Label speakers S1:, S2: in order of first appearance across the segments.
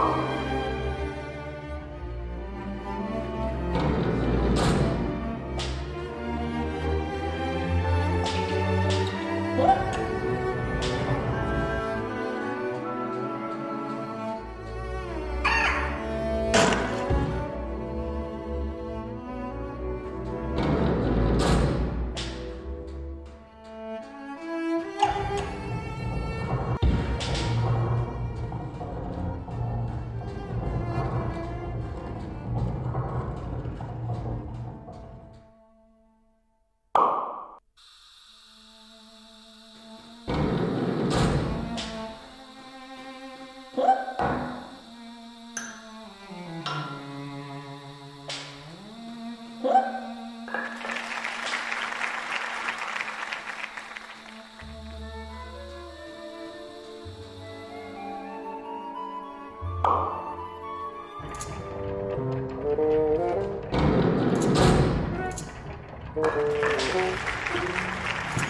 S1: 了。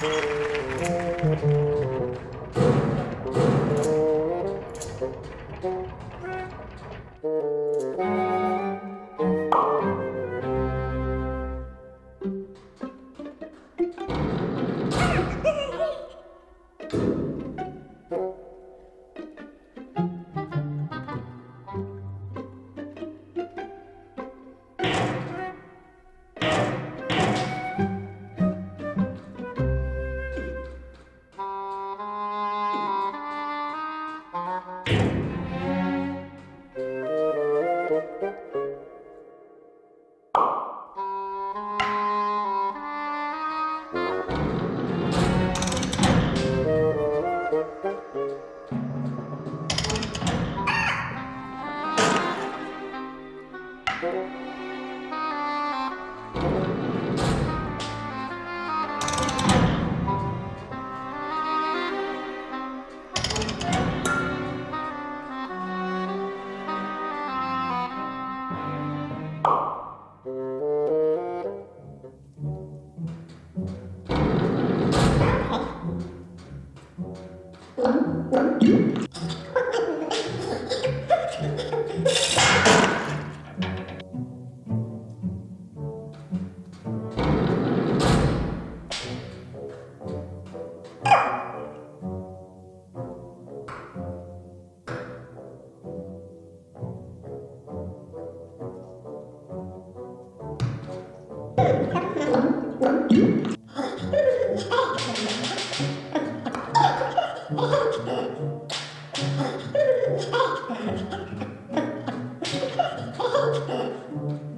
S1: Thank you. Thank you. Thank you. Deus.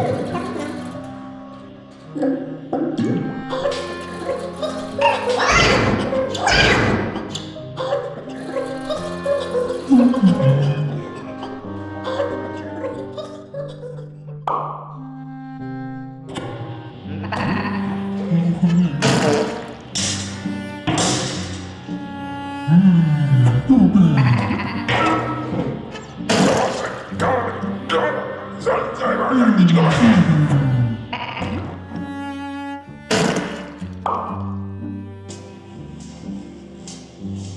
S1: Thank you.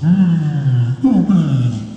S1: 嗯，贝。